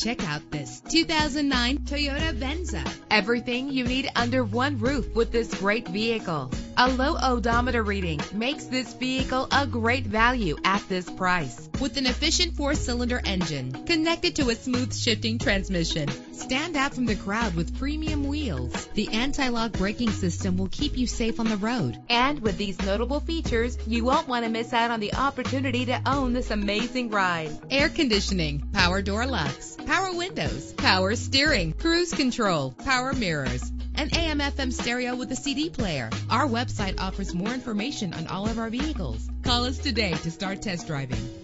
Check out this 2009 Toyota Venza. Everything you need under one roof with this great vehicle. A low odometer reading makes this vehicle a great value at this price. With an efficient four-cylinder engine connected to a smooth shifting transmission, stand out from the crowd with premium wheels. The anti-lock braking system will keep you safe on the road. And with these notable features, you won't want to miss out on the opportunity to own this amazing ride. Air conditioning, power door locks, power windows, power steering, cruise control, power mirrors, an AM FM stereo with a CD player. Our website offers more information on all of our vehicles. Call us today to start test driving.